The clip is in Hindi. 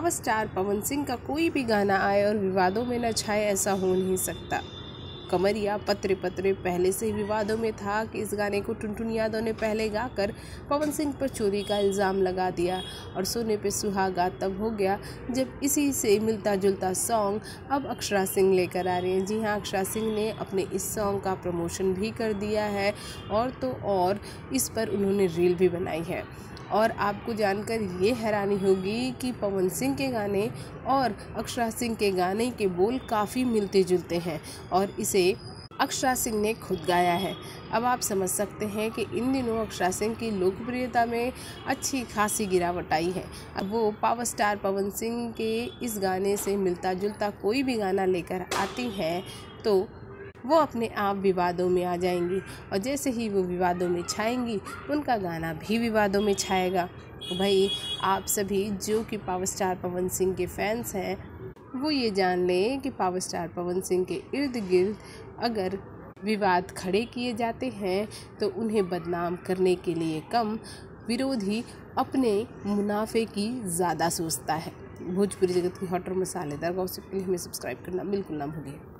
पावर स्टार पवन सिंह का कोई भी गाना आए और विवादों में न छाए ऐसा हो नहीं सकता। कमरिया पत्रे पत्रे पहले से विवादों में था कि इस गाने को टुनटुन यादव ने पहले गाकर पवन सिंह पर चोरी का इल्ज़ाम लगा दिया और सोने पे सुहागा तब हो गया जब इसी से मिलता जुलता सॉन्ग अब अक्षरा सिंह लेकर आ रहे हैं। जी हाँ अक्षरा सिंह ने अपने इस सॉन्ग का प्रमोशन भी कर दिया है और तो और इस पर उन्होंने रील भी बनाई है। और आपको जानकर ये हैरानी होगी कि पवन सिंह के गाने और अक्षरा सिंह के गाने के बोल काफ़ी मिलते जुलते हैं और इसे अक्षरा सिंह ने खुद गाया है। अब आप समझ सकते हैं कि इन दिनों अक्षरा सिंह की लोकप्रियता में अच्छी खासी गिरावट आई है। अब वो पावर स्टार पवन सिंह के इस गाने से मिलता जुलता कोई भी गाना लेकर आती हैं तो वो अपने आप विवादों में आ जाएँगी। और जैसे ही वो विवादों में छाएँगी, उनका गाना भी विवादों में छाएगा। भाई, आप सभी जो कि पावर स्टार पवन सिंह के फैंस हैं वो ये जान लें कि पावर स्टार पवन सिंह के इर्द गिर्द अगर विवाद खड़े किए जाते हैं तो उन्हें बदनाम करने के लिए कम विरोधी अपने मुनाफे की ज़्यादा सोचता है। भोजपुरी जगत की हॉट और मसालेदार गॉसिप के लिए हमें सब्सक्राइब करना बिल्कुल ना भूलिए।